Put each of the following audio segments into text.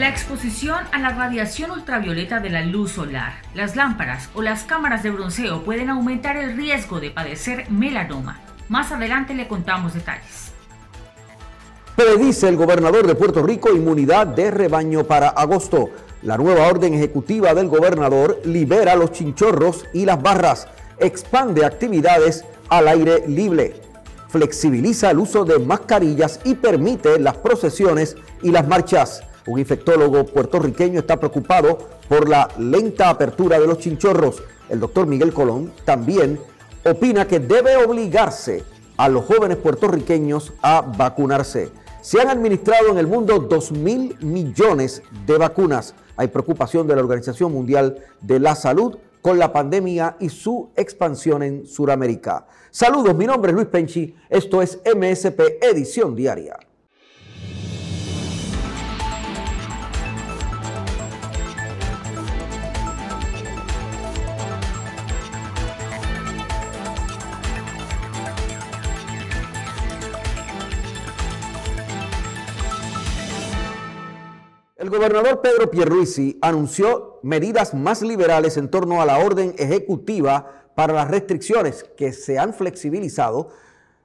La exposición a la radiación ultravioleta de la luz solar, las lámparas o las cámaras de bronceo pueden aumentar el riesgo de padecer melanoma. Más adelante le contamos detalles. Predice el gobernador de Puerto Rico inmunidad de rebaño para agosto. La nueva orden ejecutiva del gobernador libera los chinchorros y las barras, expande actividades al aire libre, flexibiliza el uso de mascarillas y permite las procesiones y las marchas. Un infectólogo puertorriqueño está preocupado por la lenta apertura de los chinchorros. El doctor Miguel Colón también opina que debe obligarse a los jóvenes puertorriqueños a vacunarse. Se han administrado en el mundo 2 mil millones de vacunas. Hay preocupación de la Organización Mundial de la Salud con la pandemia y su expansión en Sudamérica. Saludos, mi nombre es Luis Penchi, esto es MSP Edición Diaria. El gobernador Pedro Pierluisi anunció medidas más liberales en torno a la orden ejecutiva para las restricciones que se han flexibilizado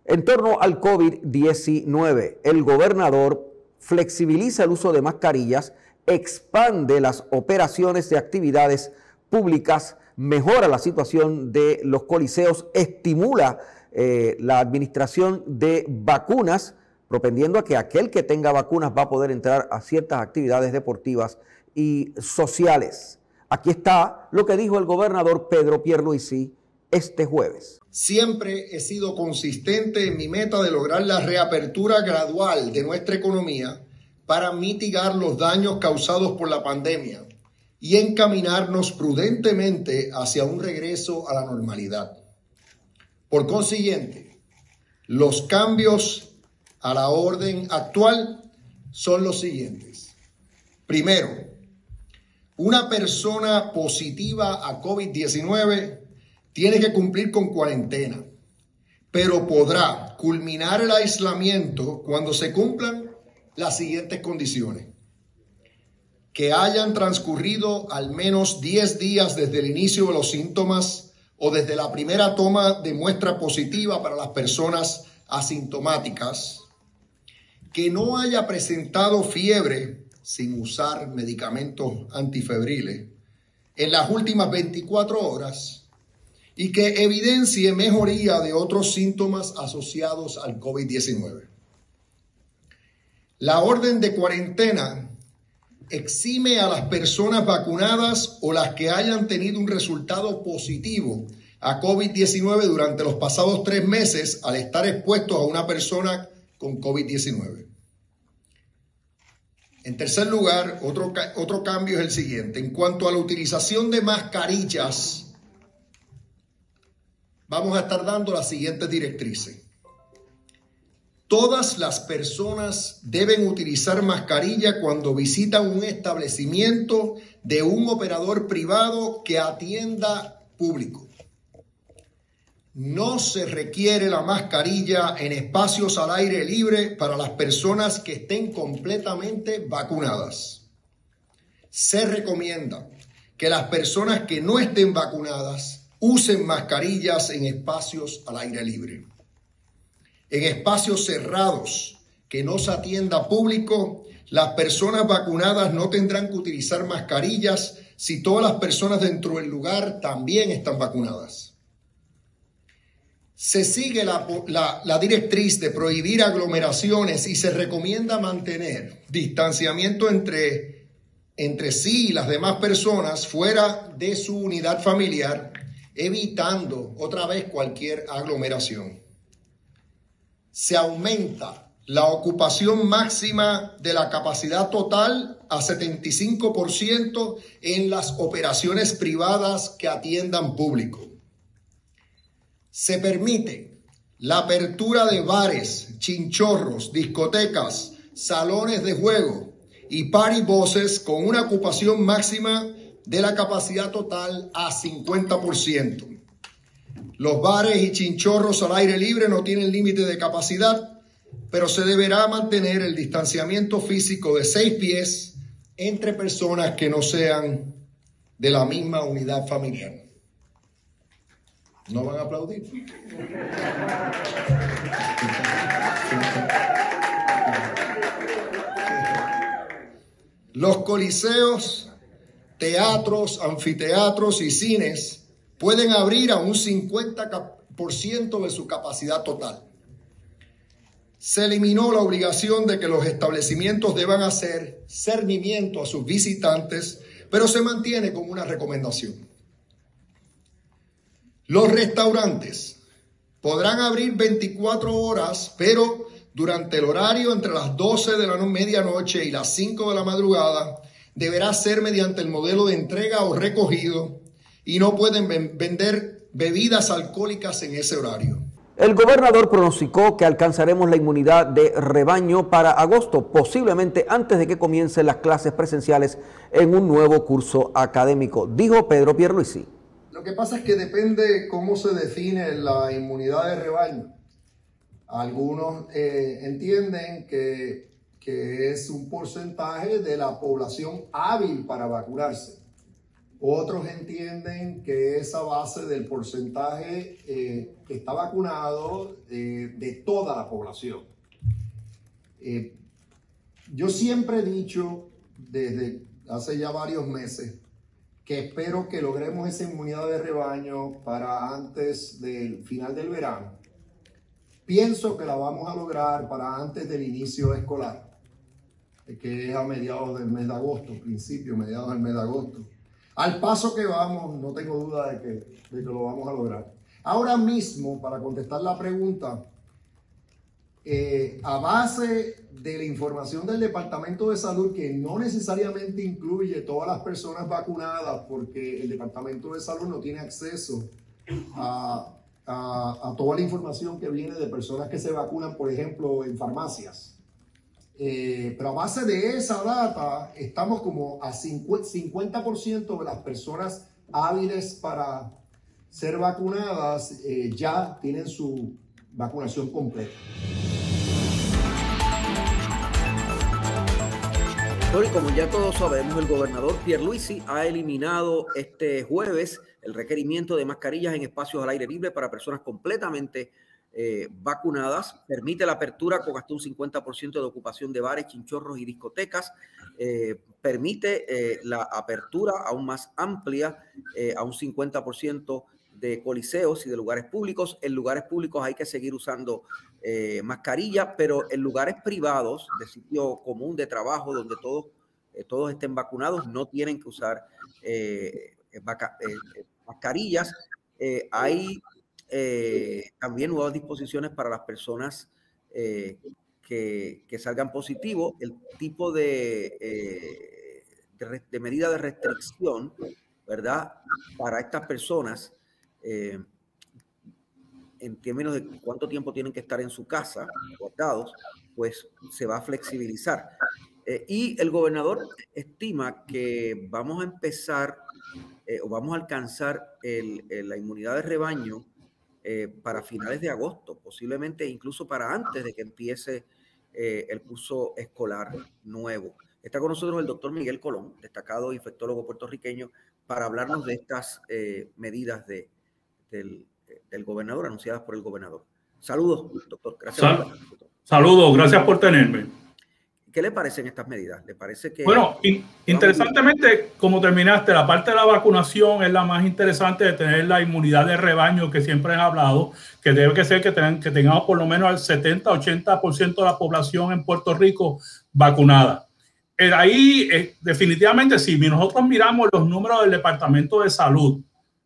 en torno al COVID-19. El gobernador flexibiliza el uso de mascarillas, expande las operaciones de actividades públicas, mejora la situación de los coliseos, estimula eh, la administración de vacunas, propendiendo a que aquel que tenga vacunas va a poder entrar a ciertas actividades deportivas y sociales. Aquí está lo que dijo el gobernador Pedro Pierluisi este jueves. Siempre he sido consistente en mi meta de lograr la reapertura gradual de nuestra economía para mitigar los daños causados por la pandemia y encaminarnos prudentemente hacia un regreso a la normalidad. Por consiguiente, los cambios a la orden actual son los siguientes. Primero, una persona positiva a COVID-19 tiene que cumplir con cuarentena, pero podrá culminar el aislamiento cuando se cumplan las siguientes condiciones. Que hayan transcurrido al menos 10 días desde el inicio de los síntomas o desde la primera toma de muestra positiva para las personas asintomáticas que no haya presentado fiebre sin usar medicamentos antifebriles en las últimas 24 horas y que evidencie mejoría de otros síntomas asociados al COVID-19. La orden de cuarentena exime a las personas vacunadas o las que hayan tenido un resultado positivo a COVID-19 durante los pasados tres meses al estar expuestos a una persona con COVID-19. En tercer lugar, otro, otro cambio es el siguiente. En cuanto a la utilización de mascarillas, vamos a estar dando las siguientes directrices. Todas las personas deben utilizar mascarilla cuando visitan un establecimiento de un operador privado que atienda público. No se requiere la mascarilla en espacios al aire libre para las personas que estén completamente vacunadas. Se recomienda que las personas que no estén vacunadas usen mascarillas en espacios al aire libre. En espacios cerrados que no se atienda público, las personas vacunadas no tendrán que utilizar mascarillas si todas las personas dentro del lugar también están vacunadas se sigue la, directriz de prohibir aglomeraciones y se recomienda mantener distanciamiento entre, entre sí y las demás personas fuera de su unidad familiar, evitando otra vez cualquier aglomeración. Se aumenta la ocupación máxima de la capacidad total a 75% en las operaciones privadas que atiendan público se permite la apertura de bares, chinchorros, discotecas, salones de juego y party bosses con una ocupación máxima de la capacidad total a 50%. Los bares y chinchorros al aire libre no tienen límite de capacidad, pero se deberá mantener el distanciamiento físico de 6 pies entre personas que no sean de la misma unidad familiar. ¿No van a aplaudir? Los coliseos, teatros, anfiteatros y cines pueden abrir a un 50% de su capacidad total. Se eliminó la obligación de que los establecimientos deban hacer cernimiento a sus visitantes, pero se mantiene como una recomendación. Los restaurantes podrán abrir 24 horas, pero durante el horario entre las 12 de la medianoche y las 5 de la madrugada deberá ser mediante el modelo de entrega o recogido y no pueden vender bebidas alcohólicas en ese horario. El gobernador pronosticó que alcanzaremos la inmunidad de rebaño para agosto, posiblemente antes de que comiencen las clases presenciales en un nuevo curso académico, dijo Pedro Pierluisi. Lo que pasa es que depende cómo se define la inmunidad de rebaño. Algunos eh, entienden que, es un porcentaje de la población hábil para vacunarse. Otros entienden que es a base del porcentaje eh, que está vacunado eh, de toda la población. yo siempre he dicho desde hace ya varios meses que espero que logremos esa inmunidad de rebaño para antes del final del verano. Pienso que la vamos a lograr para antes del inicio escolar, que es a mediados del mes de agosto, principio, mediados del mes de agosto. Al paso que vamos, no tengo duda de que, de que lo vamos a lograr. Ahora mismo, para contestar la pregunta, eh, a base de la información del Departamento de Salud, que no necesariamente incluye todas las personas vacunadas, porque el Departamento de Salud no tiene acceso a, toda la información que viene de personas que se vacunan, por ejemplo, en farmacias. Eh, pero a base de esa data, estamos como a 50%, de las personas hábiles para ser vacunadas eh, ya tienen su vacunación completa. Y como ya todos sabemos, el gobernador Pierluisi ha eliminado este jueves el requerimiento de mascarillas en espacios al aire libre para personas completamente eh, vacunadas. Permite la apertura con hasta un 50% de ocupación de bares, chinchorros y discotecas. Eh, permite eh, la apertura aún más amplia a un 50% de coliseos y de lugares públicos. En lugares públicos hay que seguir usando eh, pero en lugares privados, de sitio común de trabajo, donde todos, eh, todos estén vacunados, no tienen que usar eh, mascarillas. hay también nuevas disposiciones para las personas que, salgan positivos. El tipo de, de, de medida de restricción, ¿verdad? Para estas personas eh, en términos de cuánto tiempo tienen que estar en su casa guardados, pues se va a flexibilizar. Eh, y el gobernador estima que vamos a empezar eh, o vamos a alcanzar la inmunidad de rebaño para finales de agosto, posiblemente incluso para antes de que empiece el curso escolar nuevo. Está con nosotros el doctor Miguel Colón, destacado infectólogo puertorriqueño, para hablarnos de estas medidas de, del, gobernador, anunciadas por el gobernador. Saludos, doctor. Gracias. saludos, gracias por tenerme. ¿Qué le parecen estas medidas? ¿Le parece que... Bueno, interesantemente, como terminaste, la parte de la vacunación es la más interesante de tener la inmunidad de rebaño que siempre han hablado, que debe que ser que, que tengamos por lo menos el 70-80% de la población en Puerto Rico vacunada. Eh, ahí, eh, definitivamente, si nosotros miramos los números del Departamento de Salud,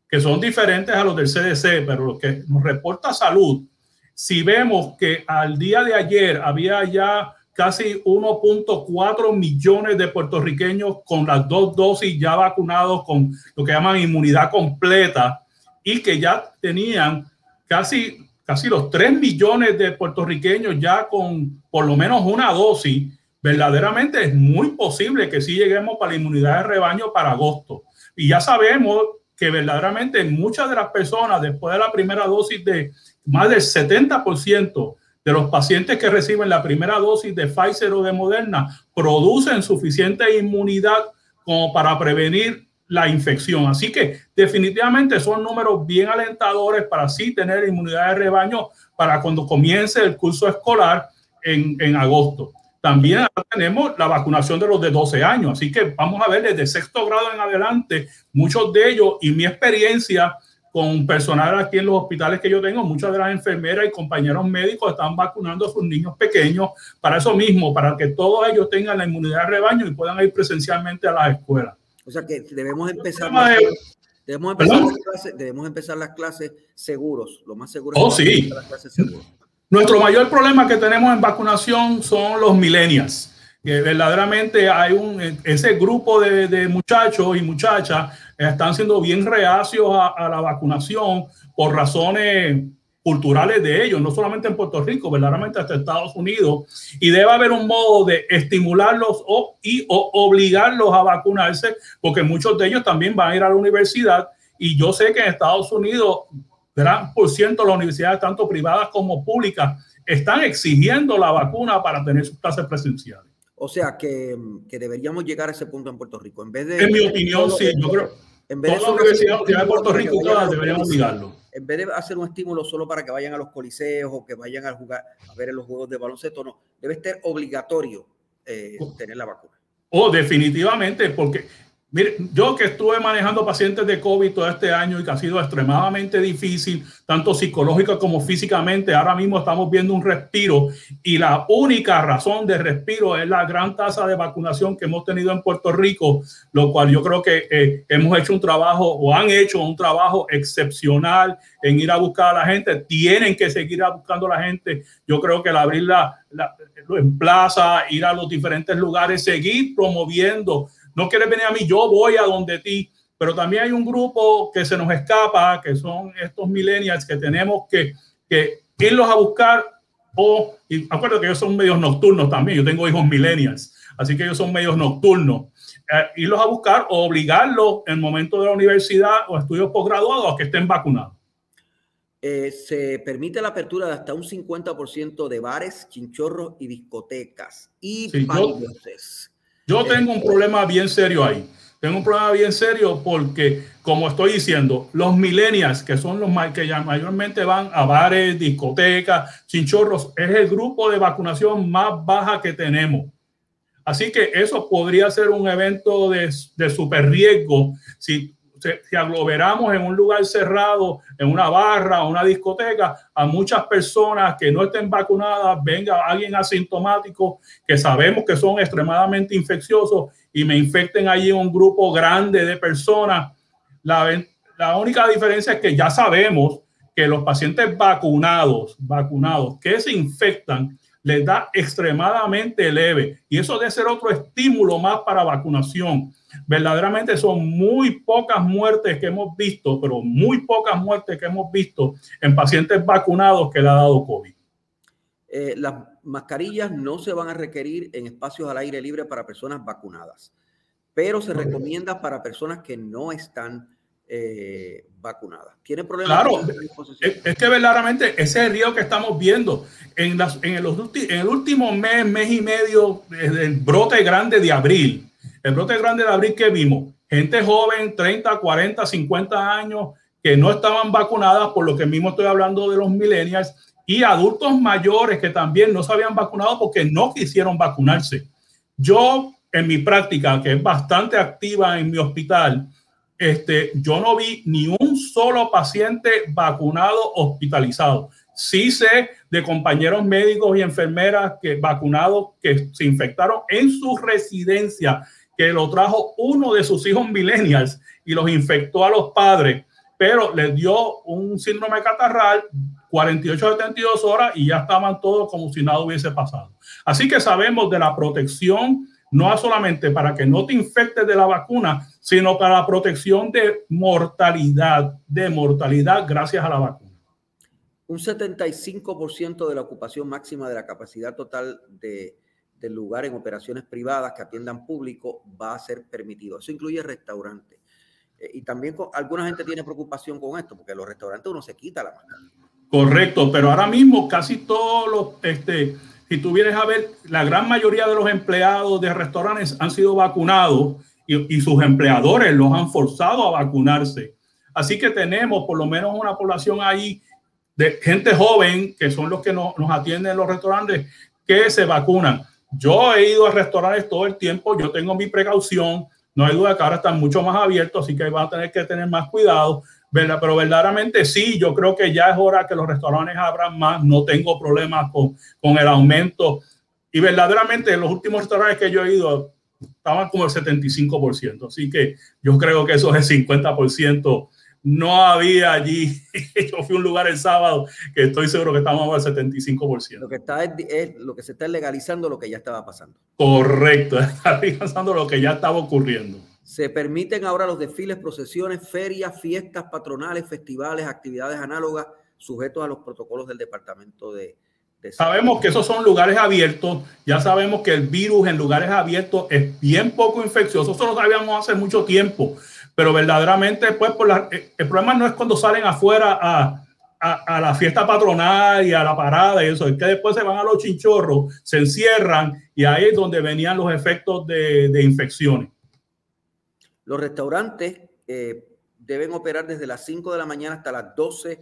que son diferentes a los del CDC, pero lo que nos reporta salud, si vemos que al día de ayer había ya casi 1.4 millones de puertorriqueños con las dos dosis ya vacunados con lo que llaman inmunidad completa y que ya tenían casi, casi los 3 millones de puertorriqueños ya con por lo menos una dosis, verdaderamente es muy posible que sí lleguemos para la inmunidad de rebaño para agosto. Y ya sabemos que verdaderamente muchas de las personas después de la primera dosis de más del 70% de los pacientes que reciben la primera dosis de Pfizer o de Moderna producen suficiente inmunidad como para prevenir la infección. Así que definitivamente son números bien alentadores para así tener inmunidad de rebaño para cuando comience el curso escolar en, en agosto. También tenemos la vacunación de los de 12 años, así que vamos a ver desde sexto grado en adelante, muchos de ellos y mi experiencia con personal aquí en los hospitales que yo tengo, muchas de las enfermeras y compañeros médicos están vacunando a sus niños pequeños para eso mismo, para que todos ellos tengan la inmunidad de rebaño y puedan ir presencialmente a las escuelas. O sea que debemos empezar, las, debemos empezar, las clases, debemos empezar las clases seguros, lo más seguro. Oh, sí. Nuestro mayor problema que tenemos en vacunación son los millennials, verdaderamente hay un, ese grupo de, de muchachos y muchachas están siendo bien reacios a, a la vacunación por razones culturales de ellos, no solamente en Puerto Rico, verdaderamente hasta Estados Unidos, y debe haber un modo de estimularlos o, y, o obligarlos a vacunarse, porque muchos de ellos también van a ir a la universidad, y yo sé que en Estados Unidos, gran por ciento de las universidades, tanto privadas como públicas, están exigiendo la vacuna para tener sus clases presenciales. O sea que, que, deberíamos llegar a ese punto en Puerto Rico. En vez de. En mi opinión, sí. Yo creo. En vez de Puerto Rico, todas deberían obligarlo en vez de hacer un estímulo solo para que vayan a los coliseos o que vayan a jugar, a ver en los juegos de baloncesto, no, debe ser obligatorio eh, oh. tener la vacuna. Oh, definitivamente, porque Mire, yo que estuve manejando pacientes de COVID todo este año y que ha sido extremadamente difícil, tanto psicológica como físicamente, ahora mismo estamos viendo un respiro y la única razón de respiro es la gran tasa de vacunación que hemos tenido en Puerto Rico, lo cual yo creo que eh, hemos hecho un trabajo o han hecho un trabajo excepcional en ir a buscar a la gente. Tienen que seguir buscando a la gente. Yo creo que el abrir la, la en plaza, ir a los diferentes lugares, seguir promoviendo no quieres venir a mí, yo voy a donde ti. Pero también hay un grupo que se nos escapa, que son estos millennials que tenemos que, que irlos a buscar o, y acuérdate que ellos son medios nocturnos también, yo tengo hijos millennials, así que ellos son medios nocturnos. Eh, irlos a buscar o obligarlos en el momento de la universidad o estudios posgraduados a que estén vacunados. Eh, se permite la apertura de hasta un 50% de bares, chinchorros y discotecas y sí, yo tengo un problema bien serio ahí. Tengo un problema bien serio porque, como estoy diciendo, los millennials, que son los que ya mayormente van a bares, discotecas, chinchorros, es el grupo de vacunación más baja que tenemos. Así que eso podría ser un evento de, de super riesgo si si aglomeramos en un lugar cerrado, en una barra o una discoteca, a muchas personas que no estén vacunadas, venga alguien asintomático que sabemos que son extremadamente infecciosos y me infecten allí un grupo grande de personas. La, la única diferencia es que ya sabemos que los pacientes vacunados, vacunados que se infectan, les da extremadamente leve. Y eso debe ser otro estímulo más para vacunación. Verdaderamente son muy pocas muertes que hemos visto, pero muy pocas muertes que hemos visto en pacientes vacunados que le ha dado COVID. Eh, las mascarillas no se van a requerir en espacios al aire libre para personas vacunadas, pero se recomienda para personas que no están eh, vacunadas. ¿Tiene problemas? Claro, es, es, que verdaderamente ese río que estamos viendo. En, las, en, el, en el último mes, mes y medio, desde el brote grande de abril, el brote grande de abril que vimos, gente joven, 30, 40, 50 años, que no estaban vacunadas, por lo que mismo estoy hablando de los millennials, y adultos mayores que también no se habían vacunado porque no quisieron vacunarse. Yo, en mi práctica, que es bastante activa en mi hospital, este, yo no vi ni un solo paciente vacunado hospitalizado. Sí sé de compañeros médicos y enfermeras que vacunados que se infectaron en su residencia que lo trajo uno de sus hijos millennials y los infectó a los padres, pero les dio un síndrome catarral 48 72 horas y ya estaban todos como si nada hubiese pasado. Así que sabemos de la protección no solamente para que no te infectes de la vacuna, sino para la protección de mortalidad, de mortalidad gracias a la vacuna. Un 75% de la ocupación máxima de la capacidad total de del lugar en operaciones privadas que atiendan público va a ser permitido. Eso incluye restaurantes. Eh, y también alguna gente tiene preocupación con esto, porque los restaurantes uno se quita la mascarilla. Correcto, pero ahora mismo casi todos los, este, si tú vienes a ver, la gran mayoría de los empleados de restaurantes han sido vacunados y, sus empleadores los han forzado a vacunarse. Así que tenemos por lo menos una población ahí de gente joven, que son los que no, nos atienden en los restaurantes, que se vacunan. Yo he ido a restaurantes todo el tiempo, yo tengo mi precaución, no hay duda que ahora están mucho más abiertos, así que va a tener que tener más cuidado, ¿verdad? Pero verdaderamente sí, yo creo que ya es hora que los restaurantes abran más, no tengo problemas con, con el aumento. Y verdaderamente en los últimos restaurantes que yo he ido estaban como el 75%, así que yo creo que eso es el 50% no había allí. Yo fui a un lugar el sábado que estoy seguro que estamos al 75%. Lo que, está es, lo que se está legalizando lo que ya estaba pasando. Correcto, está legalizando lo que ya estaba ocurriendo. Se permiten ahora los desfiles, procesiones, ferias, fiestas patronales, festivales, actividades análogas sujetos a los protocolos del Departamento de, Sabemos que esos son lugares abiertos, ya sabemos que el virus en lugares abiertos es bien poco infeccioso, eso lo sabíamos hace mucho tiempo pero verdaderamente, pues, por la, eh, el problema no es cuando salen afuera a, a, a, la fiesta patronal y a la parada y eso, es que después se van a los chinchorros, se encierran y ahí es donde venían los efectos de, de infecciones. Los restaurantes eh, deben operar desde las 5 de la mañana hasta las 12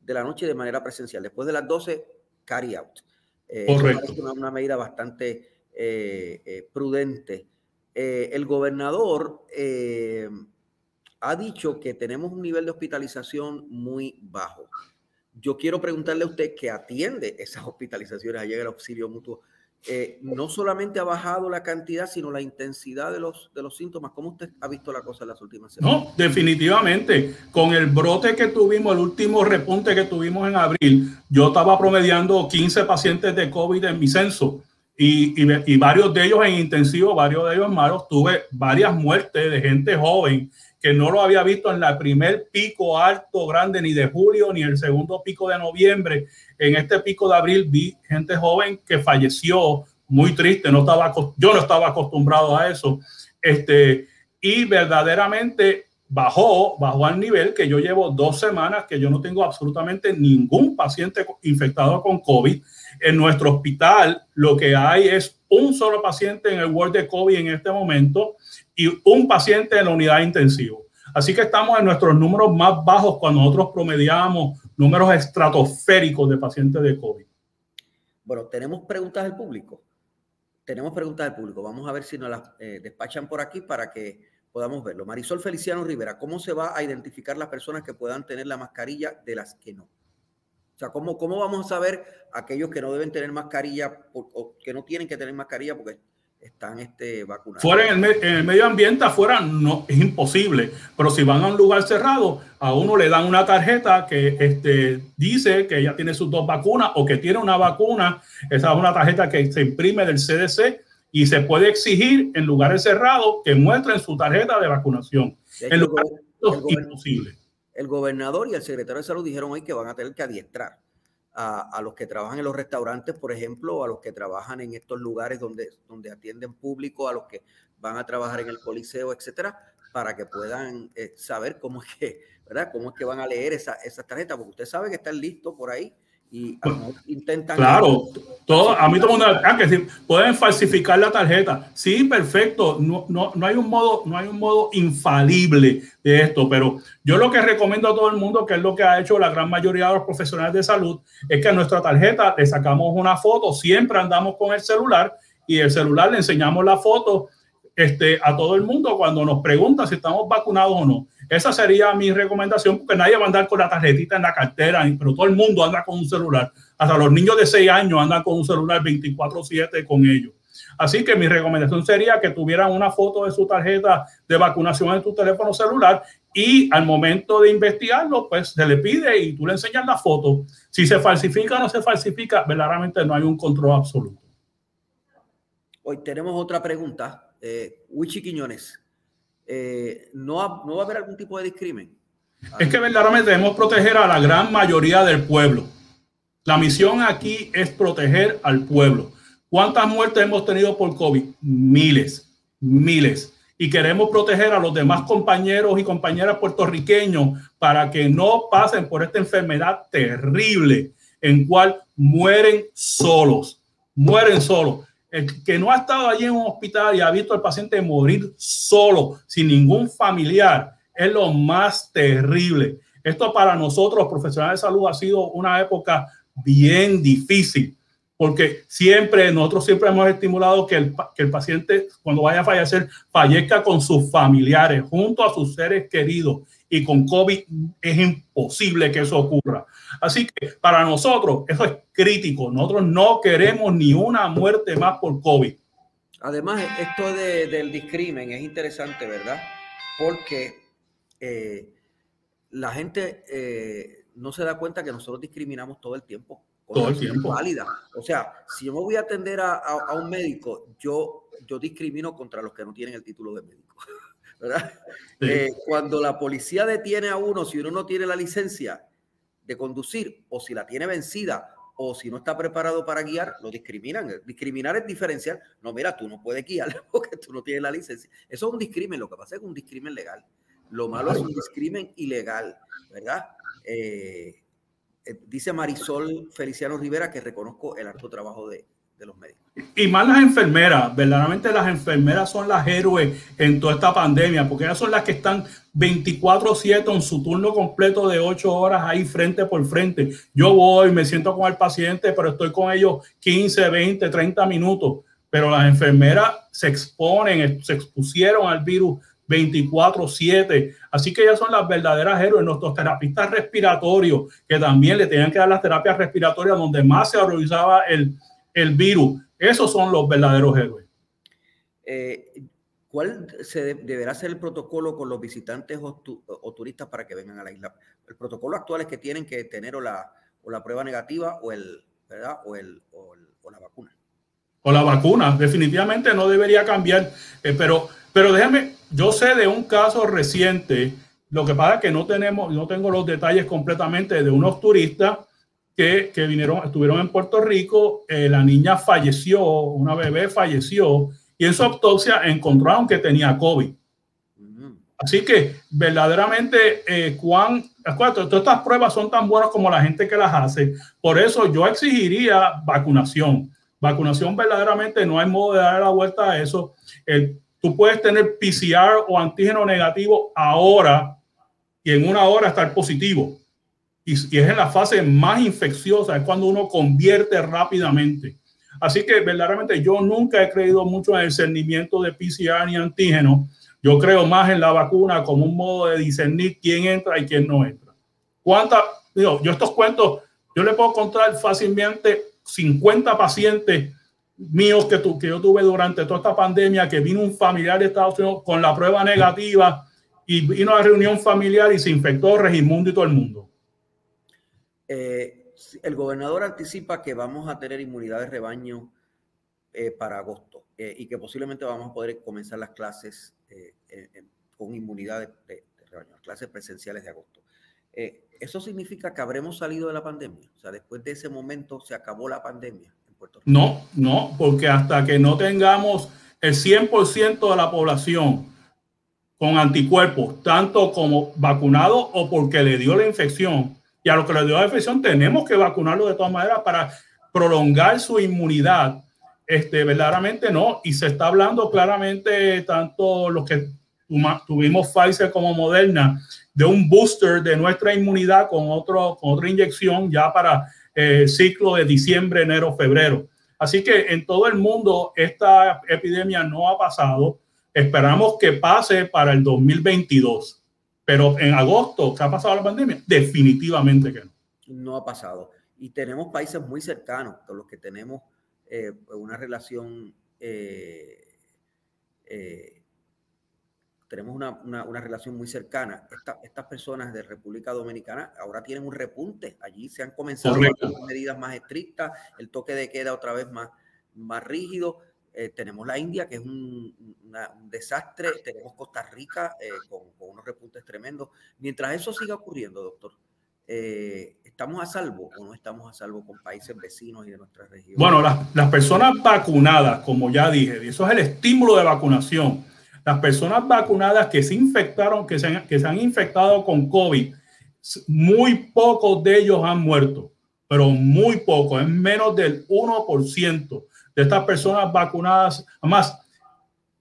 de la noche de manera presencial. Después de las 12, carry out. Eh, Correcto. Es una, una, medida bastante eh, prudente. el gobernador ha dicho que tenemos un nivel de hospitalización muy bajo. Yo quiero preguntarle a usted que atiende esas hospitalizaciones, llega el auxilio mutuo. Eh, no solamente ha bajado la cantidad, sino la intensidad de los, de los síntomas. ¿Cómo usted ha visto la cosa en las últimas semanas? No, definitivamente. Con el brote que tuvimos, el último repunte que tuvimos en abril, yo estaba promediando 15 pacientes de COVID en mi censo. Y, y, y varios de ellos en intensivo, varios de ellos malos. Tuve varias muertes de gente joven que no lo había visto en el primer pico alto grande ni de julio ni el segundo pico de noviembre. En este pico de abril vi gente joven que falleció, muy triste, no estaba, yo no estaba acostumbrado a eso. Este, y verdaderamente bajó, bajó al nivel que yo llevo dos semanas que yo no tengo absolutamente ningún paciente infectado con COVID. En nuestro hospital lo que hay es un solo paciente en el ward de COVID en este momento y un paciente en la unidad intensiva. Así que estamos en nuestros números más bajos cuando nosotros promediamos números estratosféricos de pacientes de COVID. Bueno, tenemos preguntas del público. Tenemos preguntas del público. Vamos a ver si nos las eh, despachan por aquí para que podamos verlo. Marisol Feliciano Rivera, ¿cómo se va a identificar las personas que puedan tener la mascarilla de las que no? O sea, ¿cómo, cómo vamos a saber aquellos que no deben tener mascarilla o que no tienen que tener mascarilla porque están este, vacunados. Fuera en el, en el, medio ambiente, afuera no es imposible, pero si van a un lugar cerrado, a uno le dan una tarjeta que este, dice que ya tiene sus dos vacunas o que tiene una vacuna. Esa es una tarjeta que se imprime del CDC y se puede exigir en lugares cerrados que muestren su tarjeta de vacunación. De en lugares imposible. El gobernador y el secretario de salud dijeron hoy que van a tener que adiestrar a, los que trabajan en los restaurantes, por ejemplo, a los que trabajan en estos lugares donde, donde atienden público, a los que van a trabajar en el coliseo, etcétera, para que puedan eh, saber cómo es que, ¿verdad? Cómo es que van a leer esa, esa tarjeta, porque usted sabe que están listos por ahí y intentan. Claro, todo, a mí todo el mundo, ah, que si pueden falsificar la tarjeta. Sí, perfecto. No, no, no, hay un modo, no hay un modo infalible de esto, pero yo lo que recomiendo a todo el mundo, que es lo que ha hecho la gran mayoría de los profesionales de salud, es que a nuestra tarjeta le sacamos una foto, siempre andamos con el celular y el celular le enseñamos la foto este, a todo el mundo cuando nos pregunta si estamos vacunados o no. Esa sería mi recomendación, porque nadie va a andar con la tarjetita en la cartera, pero todo el mundo anda con un celular. Hasta los niños de 6 años andan con un celular 24/7 con ellos. Así que mi recomendación sería que tuvieran una foto de su tarjeta de vacunación en tu teléfono celular y al momento de investigarlo, pues se le pide y tú le enseñas la foto. Si se falsifica o no se falsifica, verdaderamente no hay un control absoluto. Hoy tenemos otra pregunta. Eh, Wichi Quiñones, eh, no, va a haber algún tipo de discrimen. Es que verdaderamente debemos proteger a la gran mayoría del pueblo. La misión aquí es proteger al pueblo. ¿Cuántas muertes hemos tenido por COVID? Miles, miles. y queremos proteger a los demás compañeros y compañeras puertorriqueños para que no pasen por esta enfermedad terrible en cual mueren solos, mueren solos. El que no ha estado allí en un hospital y ha visto al paciente morir solo, sin ningún familiar, es lo más terrible. Esto para nosotros, profesionales de salud, ha sido una época bien difícil porque siempre, nosotros siempre hemos estimulado que el, que el paciente cuando vaya a fallecer, fallezca con sus familiares, junto a sus seres queridos. Y con COVID es imposible que eso ocurra. Así que para nosotros eso es crítico. Nosotros no queremos ni una muerte más por COVID. Además, esto de, del discrimen es interesante, ¿verdad? Porque eh, la gente eh, no se da cuenta que nosotros discriminamos todo el tiempo todo el tiempo. Válida. O sea, si yo me voy a atender a, a, un médico, yo, yo discrimino contra los que no tienen el título de médico. ¿verdad? Eh, cuando la policía detiene a uno, si uno no tiene la licencia de conducir o si la tiene vencida o si no está preparado para guiar, lo discriminan. Discriminar es diferencial. No, mira, tú no puedes guiar porque tú no tienes la licencia. Eso es un discrimen. Lo que pasa es que es un discrimen legal. Lo malo es un discrimen ilegal, ¿verdad? Eh, eh, dice Marisol Feliciano Rivera que reconozco el alto trabajo de, los médicos. Y más las enfermeras, verdaderamente las enfermeras son las héroes en toda esta pandemia, porque ellas son las que están 24/7 en su turno completo de 8 horas ahí frente por frente. Yo voy, me siento con el paciente, pero estoy con ellos 15, 20, 30 minutos. Pero las enfermeras se exponen, se expusieron al virus 24/7. Así que ellas son las verdaderas héroes, nuestros terapistas respiratorios, que también le tenían que dar las terapias respiratorias donde más se realizaba el, el virus. Esos son los verdaderos héroes. Eh, ¿Cuál se deberá ser el protocolo con los visitantes o, turistas para que vengan a la isla? El protocolo actual es que tienen que tener o la, o la prueba negativa o, el, ¿verdad? O, el, o, la vacuna. O la vacuna, definitivamente no debería cambiar, eh, pero pero déjame, yo sé de un caso reciente, lo que pasa es que no tenemos, no tengo los detalles completamente de unos turistas que, que vinieron, estuvieron en Puerto Rico, eh, la niña falleció, una bebé falleció, y en su autopsia encontraron que tenía COVID. Así que verdaderamente, eh, Juan, todas estas pruebas son tan buenas como la gente que las hace. Por eso yo exigiría vacunación. Vacunación verdaderamente no hay modo de dar la vuelta a eso. Tú puedes tener PCR o antígeno negativo ahora y en una hora estar positivo. Y, es en la fase más infecciosa, es cuando uno convierte rápidamente. Así que verdaderamente yo nunca he creído mucho en el discernimiento de PCR ni antígeno. Yo creo más en la vacuna como un modo de discernir quién entra y quién no entra. ¿Cuántas? Digo, yo estos cuentos, yo le puedo contar fácilmente 50 pacientes míos que, tu, que yo tuve durante toda esta pandemia, que vino un familiar de Estados Unidos con la prueba negativa y vino a la reunión familiar y se infectó Regimundo y todo el mundo. Eh, el gobernador anticipa que vamos a tener inmunidad de rebaño eh, para agosto eh, y que posiblemente vamos a poder comenzar las clases con inmunidad de, de, rebaño, clases presenciales de agosto. ¿Eso significa que habremos salido de la pandemia? O sea, después de ese momento se acabó la pandemia. No, no, porque hasta que no tengamos el 100% de la población con anticuerpos, tanto como vacunado o porque le dio la infección, y a lo que le dio la infección tenemos que vacunarlo de todas maneras para prolongar su inmunidad. Este, verdaderamente no, y se está hablando claramente, tanto los que tuvimos Pfizer como Moderna, de un booster de nuestra inmunidad con, otro, con otra inyección ya para eh, ciclo de diciembre, enero, febrero. Así que en todo el mundo esta epidemia no ha pasado. Esperamos que pase para el 2022. Pero en agosto, ¿qué ha pasado la pandemia? Definitivamente que no. No ha pasado. Y tenemos países muy cercanos con los que tenemos eh, una relación eh, tenemos una, relación muy cercana. estas personas de República Dominicana ahora tienen un repunte. Allí se han comenzado medidas más estrictas, el toque de queda otra vez más, más rígido. Eh, tenemos la India, que es un, desastre. Tenemos Costa Rica eh, con, unos repuntes tremendos. Mientras eso siga ocurriendo, doctor, eh, ¿estamos a salvo o no estamos a salvo con países vecinos y de nuestra región? Bueno, las, las personas vacunadas, como ya dije, y eso es el estímulo de vacunación las personas vacunadas que se infectaron, que se que se han infectado con COVID, muy pocos de ellos han muerto, pero muy pocos, es menos del 1% de estas personas vacunadas. Además,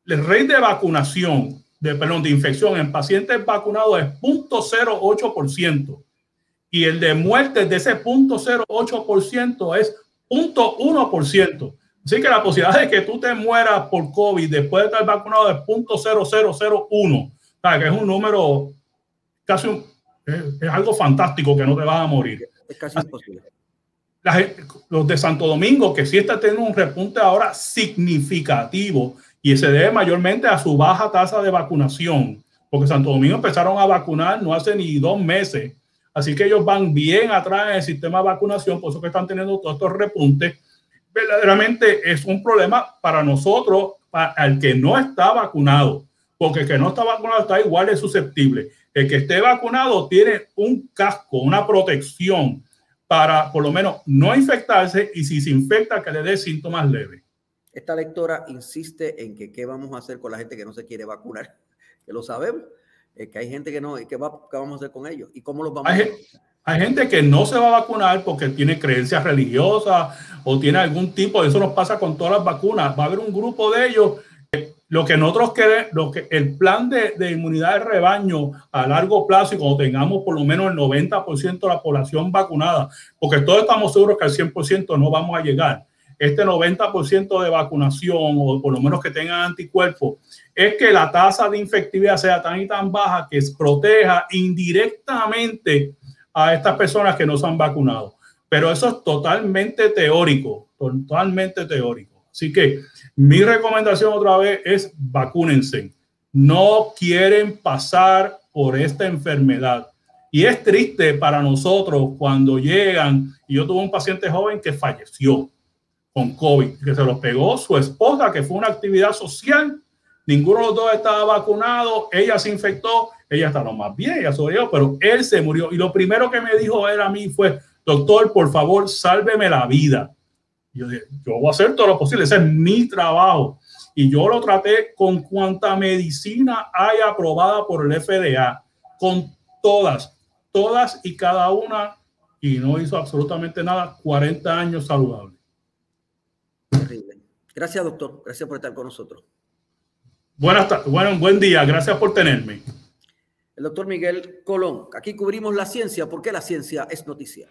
el rey de vacunación, de, perdón, de infección en pacientes vacunados es 0.08% y el de muerte de ese 0.08% es 0.1%. Así que la posibilidad de que tú te mueras por COVID después de estar vacunado es 0.0001, que es un número casi un, es, algo fantástico que no te vas a morir. Es casi imposible. los de Santo Domingo, que sí está teniendo un repunte ahora significativo y se debe mayormente a su baja tasa de vacunación, porque Santo Domingo empezaron a vacunar no hace ni dos meses, así que ellos van bien atrás en el sistema de vacunación, por eso que están teniendo todos estos repuntes. Verdaderamente es un problema para nosotros, para el que no está vacunado, porque el que no está vacunado está igual de susceptible. El que esté vacunado tiene un casco, una protección para por lo menos no infectarse y si se infecta que le dé síntomas leves. Esta lectora insiste en que qué vamos a hacer con la gente que no se quiere vacunar, que lo sabemos, que hay gente que no, ¿qué, va, qué vamos a hacer con ellos? ¿Y cómo los vamos hay, a hacer? Hay gente que no se va a vacunar porque tiene creencias religiosas o tiene algún tipo, eso nos pasa con todas las vacunas, va a haber un grupo de ellos lo que nosotros queremos, lo que el plan de, de, inmunidad de rebaño a largo plazo y cuando tengamos por lo menos el 90% de la población vacunada, porque todos estamos seguros que al 100% no vamos a llegar. Este 90% de vacunación o por lo menos que tengan anticuerpos es que la tasa de infectividad sea tan y tan baja que proteja indirectamente a estas personas que no se han vacunado. Pero eso es totalmente teórico, totalmente teórico. Así que mi recomendación otra vez es vacúnense. No quieren pasar por esta enfermedad. Y es triste para nosotros cuando llegan, y yo tuve un paciente joven que falleció con COVID, que se lo pegó su esposa, que fue una actividad social. Ninguno de los dos estaba vacunado, ella se infectó, ella estaba más bien, ella sobrevivió, pero él se murió. Y lo primero que me dijo él a mí fue, doctor, por favor, sálveme la vida. Yo dije, yo voy a hacer todo lo posible, ese es mi trabajo. Y yo lo traté con cuanta medicina hay aprobada por el FDA, con todas, todas y cada una, y no hizo absolutamente nada, 40 años saludable. Terrible. Gracias, doctor. Gracias por estar con nosotros. Buenas tardes, bueno, buen día. Gracias por tenerme. El doctor Miguel Colón. Aquí cubrimos la ciencia porque la ciencia es noticia.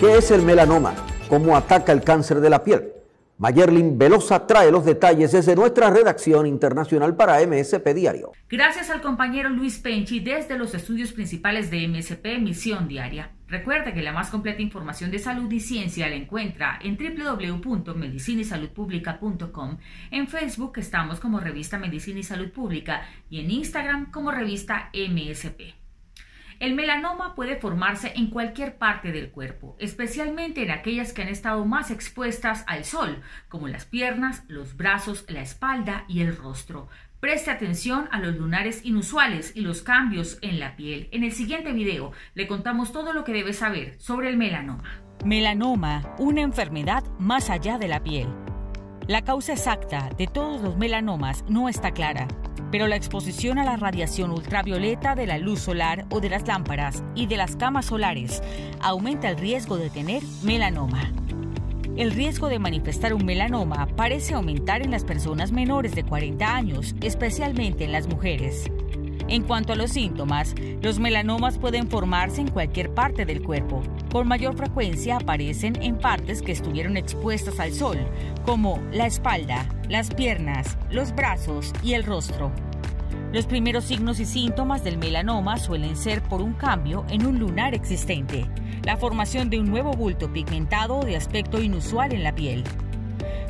¿Qué es el melanoma? ¿Cómo ataca el cáncer de la piel? Mayerlin Velosa trae los detalles desde nuestra redacción internacional para MSP Diario. Gracias al compañero Luis Penchi desde los estudios principales de MSP Misión Diaria. Recuerda que la más completa información de salud y ciencia la encuentra en www.medicinisaludpublica.com. En Facebook estamos como revista Medicina y Salud Pública y en Instagram como revista MSP. El melanoma puede formarse en cualquier parte del cuerpo, especialmente en aquellas que han estado más expuestas al sol, como las piernas, los brazos, la espalda y el rostro. Preste atención a los lunares inusuales y los cambios en la piel. En el siguiente video le contamos todo lo que debe saber sobre el melanoma. Melanoma, una enfermedad más allá de la piel. La causa exacta de todos los melanomas no está clara pero la exposición a la radiación ultravioleta de la luz solar o de las lámparas y de las camas solares aumenta el riesgo de tener melanoma. El riesgo de manifestar un melanoma parece aumentar en las personas menores de 40 años, especialmente en las mujeres. En cuanto a los síntomas, los melanomas pueden formarse en cualquier parte del cuerpo. Con mayor frecuencia aparecen en partes que estuvieron expuestas al sol, como la espalda, las piernas, los brazos y el rostro. Los primeros signos y síntomas del melanoma suelen ser por un cambio en un lunar existente, la formación de un nuevo bulto pigmentado de aspecto inusual en la piel,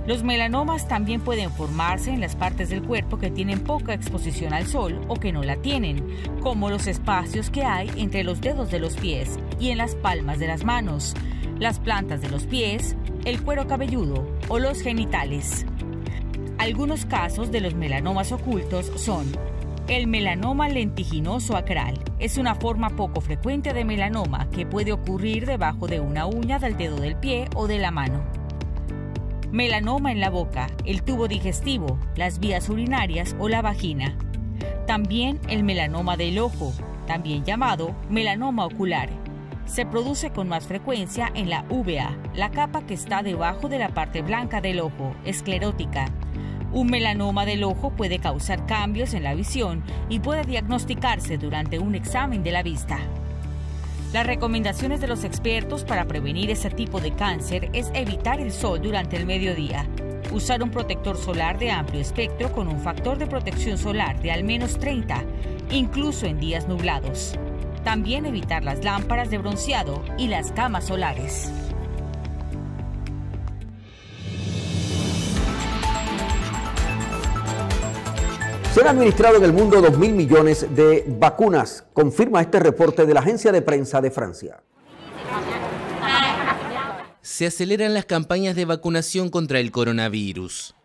los melanomas también pueden formarse en las partes del cuerpo que tienen poca exposición al sol o que no la tienen, como los espacios que hay entre los dedos de los pies y en las palmas de las manos, las plantas de los pies, el cuero cabelludo o los genitales. Algunos casos de los melanomas ocultos son el melanoma lentiginoso acral. Es una forma poco frecuente de melanoma que puede ocurrir debajo de una uña del dedo del pie o de la mano. melanoma en la boca, el tubo digestivo, las vías urinarias o la vagina. También el melanoma del ojo, también llamado melanoma ocular. Se produce con más frecuencia en la uvea, la capa que está debajo de la parte blanca del ojo, esclerótica. Un melanoma del ojo puede causar cambios en la visión y puede diagnosticarse durante un examen de la vista. Las recomendaciones de los expertos para prevenir ese tipo de cáncer es evitar el sol durante el mediodía, usar un protector solar de amplio espectro con un factor de protección solar de al menos 30, incluso en días nublados. También evitar las lámparas de bronceado y las camas solares. Se han administrado en el mundo 2.000 millones de vacunas, confirma este reporte de la agencia de prensa de Francia. Se aceleran las campañas de vacunación contra el coronavirus.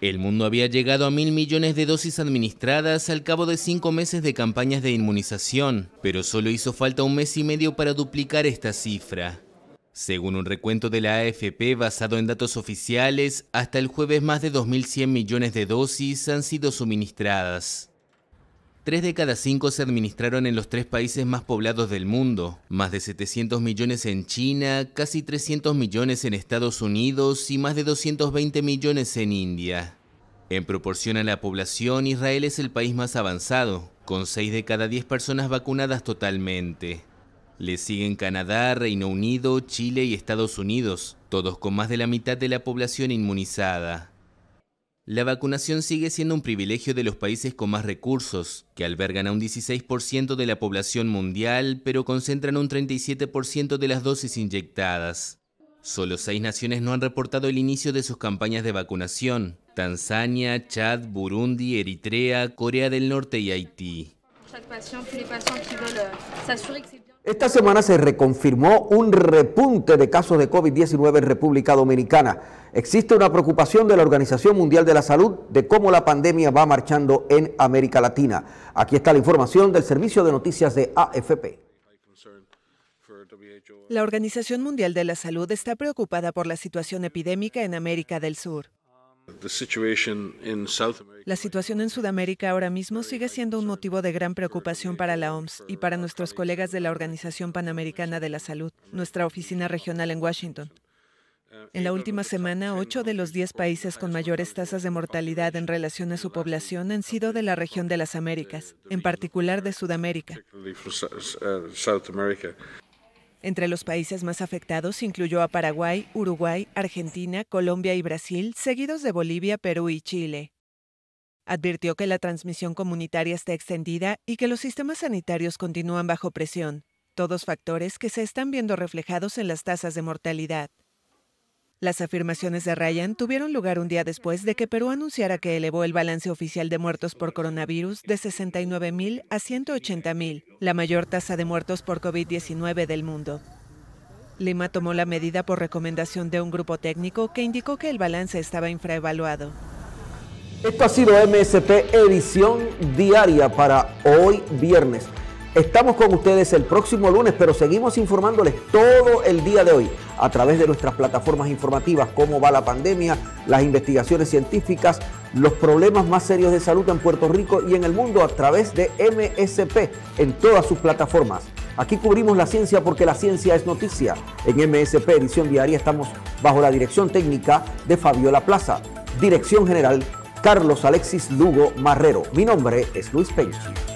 El mundo había llegado a mil millones de dosis administradas al cabo de cinco meses de campañas de inmunización, pero solo hizo falta un mes y medio para duplicar esta cifra. Según un recuento de la AFP basado en datos oficiales, hasta el jueves más de 2.100 millones de dosis han sido suministradas. Tres de cada cinco se administraron en los tres países más poblados del mundo, más de 700 millones en China, casi 300 millones en Estados Unidos y más de 220 millones en India. En proporción a la población, Israel es el país más avanzado, con 6 de cada 10 personas vacunadas totalmente. Le siguen Canadá, Reino Unido, Chile y Estados Unidos, todos con más de la mitad de la población inmunizada. La vacunación sigue siendo un privilegio de los países con más recursos, que albergan a un 16% de la población mundial, pero concentran un 37% de las dosis inyectadas. Solo seis naciones no han reportado el inicio de sus campañas de vacunación. Tanzania, Chad, Burundi, Eritrea, Corea del Norte y Haití. Esta semana se reconfirmó un repunte de casos de COVID-19 en República Dominicana. Existe una preocupación de la Organización Mundial de la Salud de cómo la pandemia va marchando en América Latina. Aquí está la información del Servicio de Noticias de AFP. La Organización Mundial de la Salud está preocupada por la situación epidémica en América del Sur. La situación en Sudamérica ahora mismo sigue siendo un motivo de gran preocupación para la OMS y para nuestros colegas de la Organización Panamericana de la Salud, nuestra oficina regional en Washington. En la última semana, ocho de los diez países con mayores tasas de mortalidad en relación a su población han sido de la región de las Américas, en particular de Sudamérica. Entre los países más afectados incluyó a Paraguay, Uruguay, Argentina, Colombia y Brasil, seguidos de Bolivia, Perú y Chile. Advirtió que la transmisión comunitaria está extendida y que los sistemas sanitarios continúan bajo presión, todos factores que se están viendo reflejados en las tasas de mortalidad. Las afirmaciones de Ryan tuvieron lugar un día después de que Perú anunciara que elevó el balance oficial de muertos por coronavirus de 69.000 a 180.000, la mayor tasa de muertos por COVID-19 del mundo. Lima tomó la medida por recomendación de un grupo técnico que indicó que el balance estaba infraevaluado. Esto ha sido MSP Edición Diaria para hoy viernes. Estamos con ustedes el próximo lunes, pero seguimos informándoles todo el día de hoy a través de nuestras plataformas informativas, cómo va la pandemia, las investigaciones científicas, los problemas más serios de salud en Puerto Rico y en el mundo a través de MSP en todas sus plataformas. Aquí cubrimos la ciencia porque la ciencia es noticia. En MSP Edición Diaria estamos bajo la dirección técnica de Fabiola Plaza. Dirección General Carlos Alexis Lugo Marrero. Mi nombre es Luis Penchi.